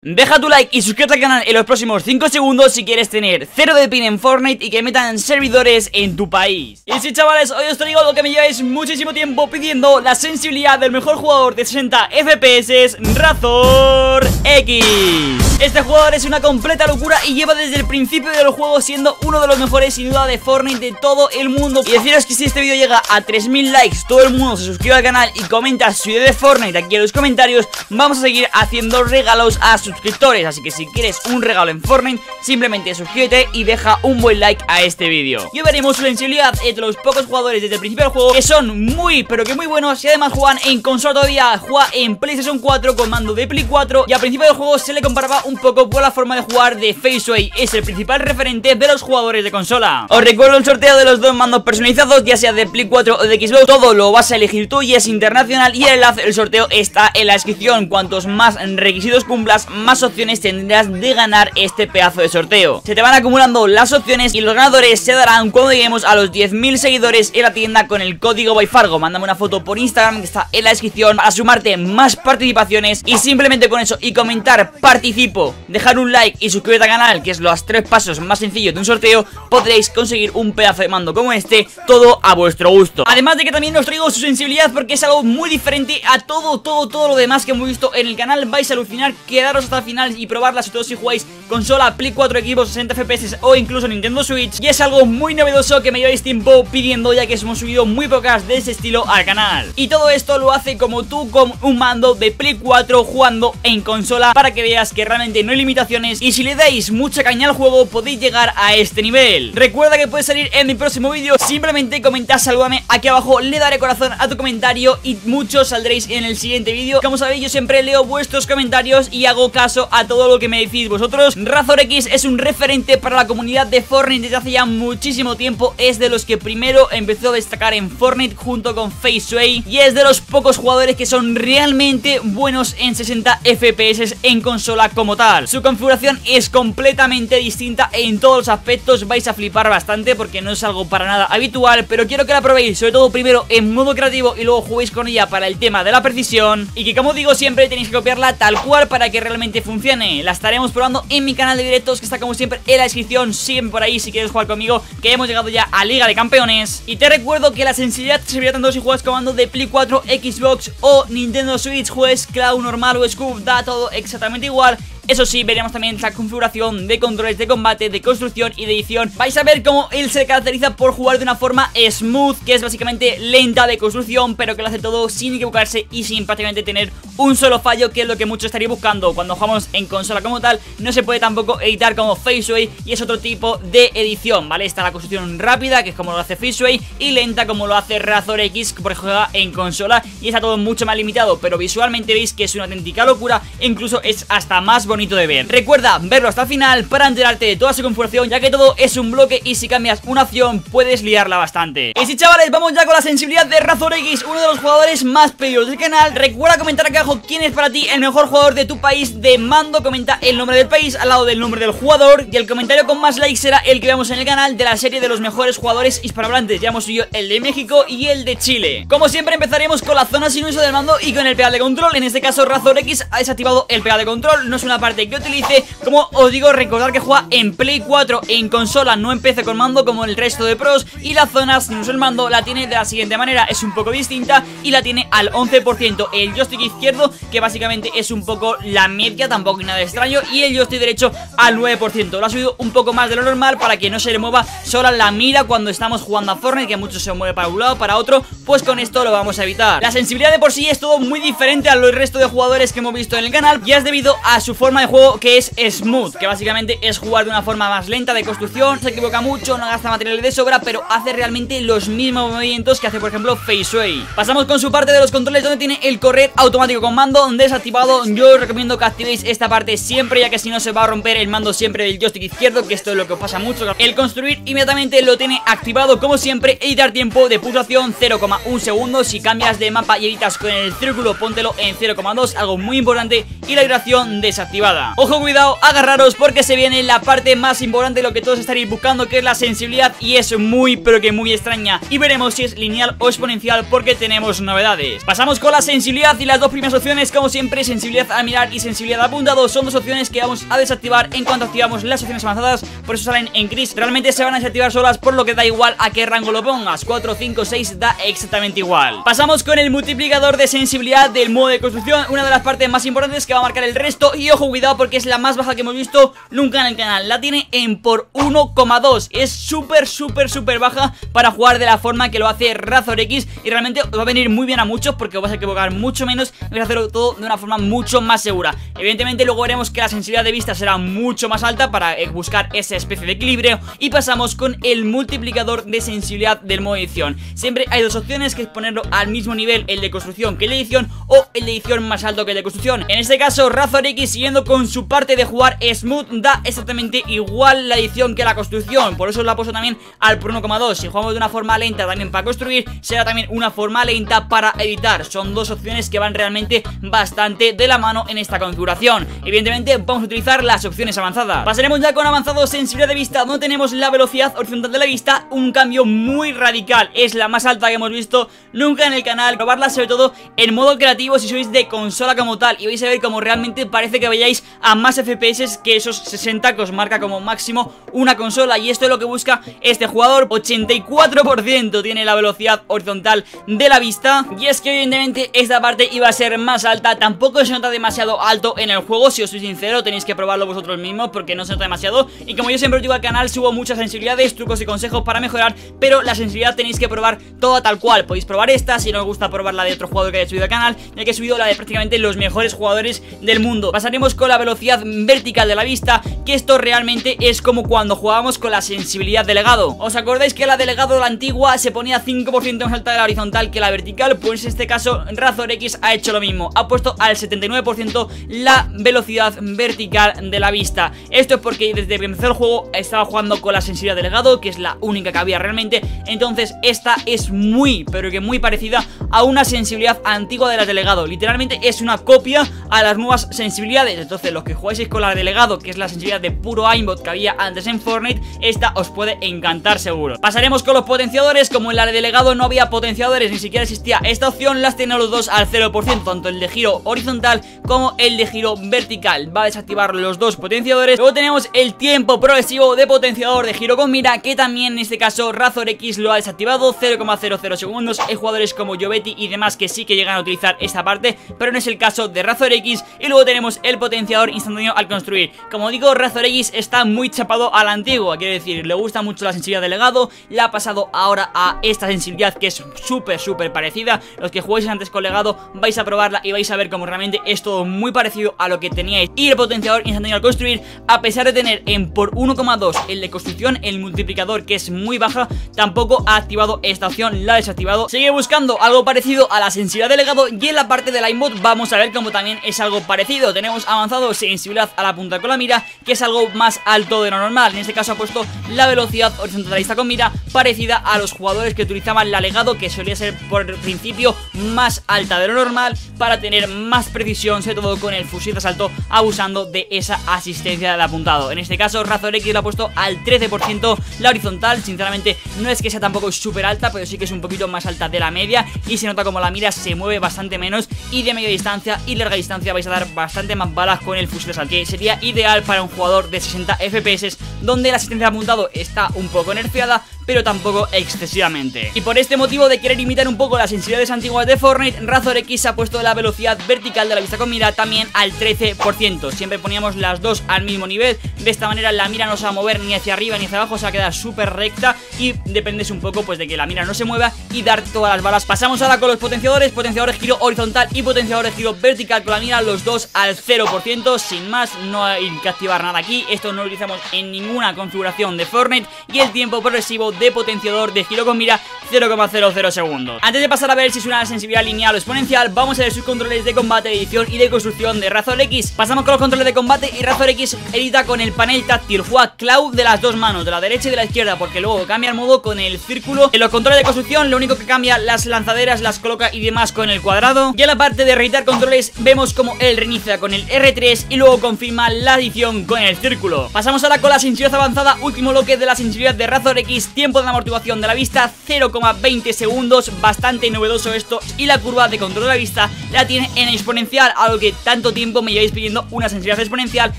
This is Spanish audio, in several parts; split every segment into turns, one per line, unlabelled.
Deja tu like y suscríbete al canal en los próximos 5 segundos si quieres tener cero de pin en Fortnite y que metan servidores en tu país. Y sí chavales, hoy os traigo lo que me lleváis muchísimo tiempo pidiendo La sensibilidad del mejor jugador de 60 FPS, Razor X Este jugador es una completa locura y lleva desde el principio del juego siendo uno de los mejores sin duda de Fortnite de todo el mundo. Y deciros que si este vídeo llega a 3000 likes, todo el mundo se suscribe al canal y comenta su idea de Fortnite aquí en los comentarios. Vamos a seguir haciendo regalos a su suscriptores Así que si quieres un regalo en Fortnite Simplemente suscríbete y deja un buen like a este vídeo. Y veremos su sensibilidad entre los pocos jugadores desde el principio del juego Que son muy, pero que muy buenos Y además juegan en consola todavía Juega en PlayStation 4 con mando de Play 4 Y al principio del juego se le comparaba un poco por la forma de jugar de Faceway Es el principal referente de los jugadores de consola. Os recuerdo el sorteo de los dos mandos personalizados Ya sea de Play 4 o de Xbox. Todo lo vas a elegir tú y es internacional Y el enlace del sorteo está en la descripción. Cuantos más requisitos cumplas más opciones tendrás de ganar este pedazo de sorteo. Se te van acumulando las opciones y los ganadores se darán cuando lleguemos a los 10.000 seguidores en la tienda con el código Byfargo Mándame una foto por Instagram que está en la descripción para sumarte más participaciones y simplemente con eso y comentar participo, dejar un like y suscribirte al canal que es los tres pasos más sencillos de un sorteo podréis conseguir un pedazo de mando como este, todo a vuestro gusto. Además de que también os traigo su sensibilidad porque es algo muy diferente a todo, todo, todo lo demás que hemos visto en el canal Vais a alucinar, quedaros hasta el final y probarla sobre todo si jugáis consola, Play 4 equipos, 60 FPS o incluso Nintendo Switch. Y es algo muy novedoso que me lleváis tiempo pidiendo ya que hemos subido muy pocas de ese estilo al canal. Y todo esto lo hace como tú con un mando de Play 4 jugando en consola para que veas que realmente no hay limitaciones y si le dais mucha caña al juego podéis llegar a este nivel. Recuerda que puedes salir en mi próximo vídeo, simplemente comentad, saludame aquí abajo, le daré corazón a tu comentario y muchos saldréis en el siguiente vídeo. Como sabéis yo siempre leo vuestros comentarios y hago caso a todo lo que me decís vosotros. Razor X es un referente para la comunidad de Fortnite desde hace ya muchísimo tiempo. Es de los que primero empezó a destacar en Fortnite junto con Faceway Y es de los pocos jugadores que son realmente buenos en 60 FPS en consola como Su configuración es completamente distinta en todos los aspectos. Vais a flipar bastante porque no es algo para nada habitual Pero quiero que la probéis. Sobre todo primero en modo creativo y luego juguéis con ella para el tema de la precisión. Y que como digo siempre tenéis que copiarla tal cual para que realmente funcione. La estaremos probando en mi canal de directos que está como siempre en la descripción. Siempre por ahí si quieres jugar conmigo que hemos llegado ya a Liga de Campeones. Y te recuerdo que la sensibilidad servirá tanto si juegas comando de Play 4, Xbox o Nintendo Switch. Juegues Cloud normal o Scoop, da todo exactamente igual eso sí, veremos también la configuración de controles de combate, de construcción y de edición Vais a ver cómo él se caracteriza por jugar de una forma smooth Que es básicamente lenta de construcción Pero que lo hace todo sin equivocarse y sin prácticamente tener un solo fallo Que es lo que muchos estaréis buscando cuando jugamos en consola como tal No se puede tampoco editar como Faceway Y es otro tipo de edición, ¿vale? Está la construcción rápida, que es como lo hace Faceway Y lenta como lo hace Razor X, que juega en consola Y está todo mucho más limitado Pero visualmente veis que es una auténtica locura E incluso es hasta más bonito de ver. Recuerda verlo hasta el final para enterarte de toda su configuración Ya que todo es un bloque y si cambias una opción puedes liarla bastante. Y si chavales, vamos ya con la sensibilidad de Razor X Uno de los jugadores más pedidos del canal. Recuerda comentar acá abajo quién es para ti el mejor jugador de tu país de mando. Comenta el nombre del país al lado del nombre del jugador. Y el comentario con más likes será el que veamos en el canal de la serie de los mejores jugadores hispanohablantes. Ya hemos subido el de México y el de Chile. Como siempre empezaremos con la zona sin uso del mando y con el pedal de control. En este caso Razor X ha desactivado el pedal de control. No es una parte que utilice Como os digo, recordar que juega en Play 4 En consola, no empieza con mando como el resto de pros Y la zona sin uso el mando la tiene de la siguiente manera Es un poco distinta y la tiene al 11% El joystick izquierdo, que básicamente es un poco la media Tampoco nada extraño Y el joystick derecho al 9% Lo ha subido un poco más de lo normal para que no se le mueva sola la mira cuando estamos jugando a Fortnite Que mucho se mueve para un lado, para otro Pues con esto lo vamos a evitar. La sensibilidad de por sí es todo muy diferente al resto de jugadores que hemos visto en el canal Y es debido a su forma de juego que es smooth Que básicamente es jugar de una forma más lenta de construcción Se equivoca mucho, no gasta materiales de sobra Pero hace realmente los mismos movimientos que hace por ejemplo Faceway Pasamos con su parte de los controles donde tiene el correr automático con mando Desactivado, yo os recomiendo que activéis esta parte siempre Ya que si no se va a romper el mando siempre del joystick izquierdo Que esto es lo que os pasa mucho. El construir inmediatamente lo tiene activado como siempre Editar tiempo de pulsación 0,1 segundos Si cambias de mapa y editas con el círculo póntelo en 0,2 Algo muy importante Y la duración desactivada Ojo cuidado, agarraros porque se viene la parte más importante de lo que todos estaréis buscando que es la sensibilidad y es muy pero que muy extraña. Y veremos si es lineal o exponencial porque tenemos novedades. Pasamos con la sensibilidad y las dos primeras opciones como siempre sensibilidad a mirar y sensibilidad apuntado son dos opciones que vamos a desactivar en cuanto activamos las opciones avanzadas. Por eso salen en gris. Realmente se van a desactivar solas por lo que da igual a qué rango lo pongas. 4, 5, 6 da exactamente igual. Pasamos con el multiplicador de sensibilidad del modo de construcción una de las partes más importantes que va a marcar el resto. Y ojo cuidado porque es la más baja que hemos visto nunca en el canal. La tiene en por 1,2 es súper súper súper baja para jugar de la forma que lo hace Razor X y realmente va a venir muy bien a muchos porque os vas a equivocar mucho menos y vais a hacerlo todo de una forma mucho más segura. Evidentemente luego veremos que la sensibilidad de vista será mucho más alta para eh, buscar esa especie de equilibrio y pasamos con el multiplicador de sensibilidad del modo edición. Siempre hay dos opciones que es ponerlo al mismo nivel el de construcción que el de edición o el de edición más alto que el de construcción. En este caso Razor X siguiendo con su parte de jugar smooth da exactamente igual la edición que la construcción. Por eso la puesto también al por 1,2 si jugamos de una forma lenta también para construir será también una forma lenta para editar. Son dos opciones que van realmente bastante de la mano en esta configuración. Evidentemente vamos a utilizar las opciones avanzadas. Pasaremos ya con avanzado sensibilidad de vista donde tenemos la velocidad horizontal de la vista un cambio muy radical. Es la más alta que hemos visto nunca en el canal. Probarla sobre todo en modo creativo si sois de consola como tal y vais a ver como realmente parece que vayáis a más FPS que esos 60 que os marca como máximo una consola y esto es lo que busca este jugador. 84% tiene la velocidad horizontal de la vista y es que evidentemente esta parte iba a ser más alta. Tampoco se nota demasiado alto en el juego si os soy sincero tenéis que probarlo vosotros mismos porque no se nota demasiado. Y como yo siempre os digo al canal subo muchas sensibilidades, trucos y consejos para mejorar pero la sensibilidad tenéis que probar toda tal cual. Podéis probar esta si no os gusta probar la de otro jugador que haya subido al canal ya que he subido la de prácticamente los mejores jugadores del mundo. Pasaremos con la velocidad vertical de la vista Que esto realmente es como cuando jugábamos con la sensibilidad delegado ¿Os acordáis que la delegado de la antigua se ponía 5% más alta de la horizontal que la vertical? Pues en este caso Razor X ha hecho lo mismo. Ha puesto al 79% la velocidad vertical de la vista. Esto es porque desde que empezó el juego estaba jugando con la sensibilidad delegado Que es la única que había realmente. Entonces esta es muy, pero que muy parecida a una sensibilidad antigua de la delegado Literalmente es una copia a las nuevas sensibilidades Entonces los que jugáis con la delegado, que es la sensibilidad de puro aimbot que había antes en Fortnite Esta os puede encantar seguro. Pasaremos con los potenciadores, como en la de delegado no había potenciadores, ni siquiera existía esta opción Las tienen los dos al 0%, tanto el de giro horizontal como el de giro vertical. Va a desactivar los dos potenciadores. Luego tenemos el tiempo progresivo de potenciador de giro con mira Que también en este caso Razor X lo ha desactivado 0,00 segundos. Hay jugadores como Jovetti y demás que sí que llegan a utilizar esta parte Pero no es el caso de Razor X. Y luego tenemos el potenciador instantáneo al construir. Como digo, Razor X está muy chapado a la antigua Quiero decir, le gusta mucho la sensibilidad de legado Le ha pasado ahora a esta sensibilidad que es súper, súper parecida. Los que juguéis antes con legado vais a probarla y vais a ver como realmente es todo muy parecido a lo que teníais. Y el potenciador instantáneo al construir A pesar de tener en por 1,2 el de construcción, el multiplicador que es muy baja Tampoco ha activado esta opción, la ha desactivado. Sigue buscando algo parecido a la sensibilidad de legado Y en la parte del aimbot vamos a ver como también es algo parecido. Tenemos avanzado sensibilidad a la punta con la mira Que es algo más alto de lo normal. En este caso ha puesto la velocidad horizontalista con mira Parecida a los jugadores que utilizaban la legado Que solía ser por principio más alta de lo normal Para tener más precisión Sobre todo con el fusil de asalto Abusando de esa asistencia del apuntado. En este caso Razor X lo ha puesto al 13% La horizontal. Sinceramente no es que sea tampoco súper alta Pero sí que es un poquito más alta de la media Y se nota como la mira se mueve bastante menos Y de media distancia y larga distancia vais a dar bastante más balas con el fusil de sería ideal para un jugador de 60 FPS Donde la asistencia de apuntado está un poco nerfeada pero tampoco excesivamente. Y por este motivo de querer imitar un poco las sensibilidades antiguas de Fortnite, Razor X ha puesto la velocidad vertical de la vista con mira también al 13%. Siempre poníamos las dos al mismo nivel, de esta manera la mira no se va a mover ni hacia arriba ni hacia abajo, se va a quedar súper recta y dependes un poco pues de que la mira no se mueva y dar todas las balas. Pasamos ahora con los potenciadores, potenciadores giro horizontal y potenciadores giro vertical con la mira, los dos al 0%, sin más, no hay que activar nada aquí, esto no lo utilizamos en ninguna configuración de Fortnite y el tiempo progresivo de potenciador de giro con mira 0,00 segundos. Antes de pasar a ver si es una sensibilidad lineal o exponencial, vamos a ver sus controles de combate, edición y de construcción de Razor X. Pasamos con los controles de combate y Razor X edita con el panel táctil, juega cloud de las dos manos, de la derecha y de la izquierda, porque luego cambia el modo con el círculo. En los controles de construcción, lo único que cambia, las lanzaderas las coloca y demás con el cuadrado. Y en la parte de reeditar controles, vemos como él reinicia con el R3 y luego confirma la edición con el círculo. Pasamos ahora con la sensibilidad avanzada, último bloque de la sensibilidad de Razor X, tiempo de amortiguación de la vista 0,20 segundos, bastante novedoso esto y la curva de control de la vista la tiene en exponencial, algo que tanto tiempo me lleváis pidiendo una sensibilidad exponencial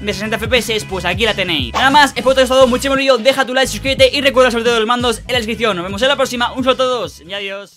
de 60 FPS, pues aquí la tenéis. Nada más, espero que os haya gustado muchísimo el vídeo, deja tu like, suscríbete y recuerda sobre todo los mandos en la descripción. Nos vemos en la próxima, un saludo a todos y adiós.